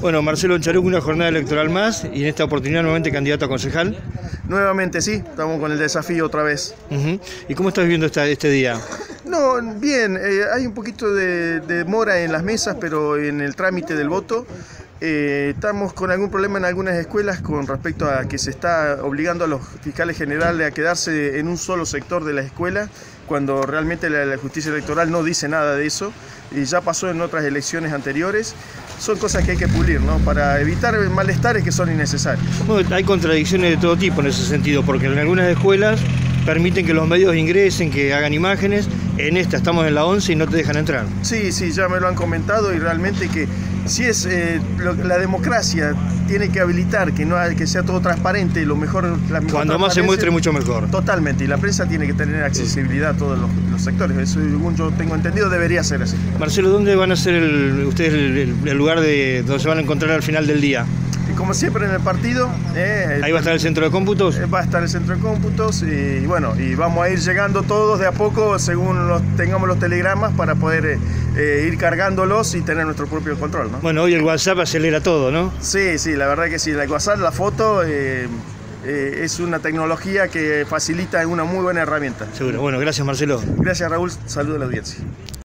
Bueno, Marcelo Charuc, una jornada electoral más y en esta oportunidad nuevamente candidato a concejal. Nuevamente sí, estamos con el desafío otra vez. ¿Y cómo estás viviendo esta- este día? No, bien, eh, hay un poquito de, de demora en las mesas, pero en el trámite del voto. eh, estamos con algún problema en algunas escuelas con respecto a que se está obligando a los fiscales generales a quedarse en un solo sector de la escuela, cuando realmente la, la justicia electoral no dice nada de eso, y ya pasó en otras elecciones anteriores. Son cosas que hay que pulir, ¿no? Para evitar malestares que son innecesarios. Bueno, hay contradicciones de todo tipo en ese sentido, porque en algunas escuelas permiten que los medios ingresen, que hagan imágenes. En esta estamos en la 11 y no te dejan entrar. Sí, sí, ya me lo han comentado y realmente que si es eh, lo- la democracia tiene que habilitar que no que sea todo transparente, lo mejor la mejor Cuando más se muestre, mucho mejor. Totalmente, y la prensa tiene que tener accesibilidad a todos los, los sectores. Eso, según yo tengo entendido, debería ser así. Marcelo, ¿dónde van a ser el- ustedes el, el- el lugar de donde se van a encontrar al final del día? Como siempre en el partido, eh, Ahí va a estar el centro de cómputos. eh, va a estar el centro de cómputos y, bueno, y vamos a ir llegando todos de a poco según los, tengamos los telegramas para poder eh, ir cargándolos y tener nuestro propio control. ¿no? Bueno, hoy el WhatsApp acelera todo, ¿no? Sí, sí, la verdad que sí. La WhatsApp, la foto, eh, es una tecnología que facilita una muy buena herramienta. Seguro. Bueno, gracias Marcelo. Gracias Raúl, saludo a la audiencia.